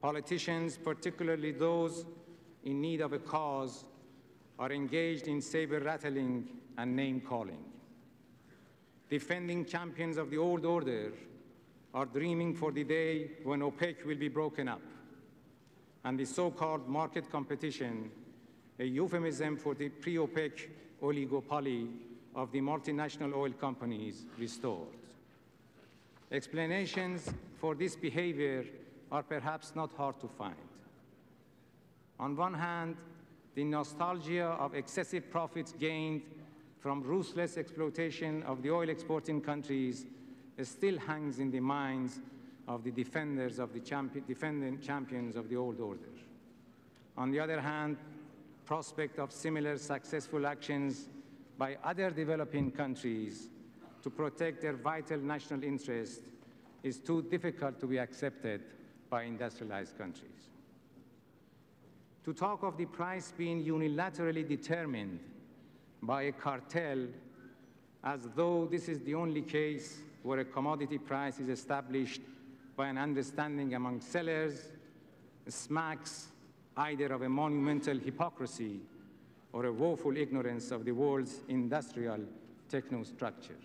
Politicians, particularly those in need of a cause, are engaged in saber rattling and name calling. Defending champions of the old order are dreaming for the day when OPEC will be broken up and the so called market competition, a euphemism for the pre OPEC oligopoly of the multinational oil companies, restored. Explanations for this behavior are perhaps not hard to find. On one hand, the nostalgia of excessive profits gained from ruthless exploitation of the oil exporting countries still hangs in the minds of the defenders of the champion, defendant champions of the old order. On the other hand, prospect of similar successful actions by other developing countries to protect their vital national interest is too difficult to be accepted by industrialized countries. To talk of the price being unilaterally determined by a cartel as though this is the only case where a commodity price is established by an understanding among sellers smacks either of a monumental hypocrisy or a woeful ignorance of the world's industrial technostructure.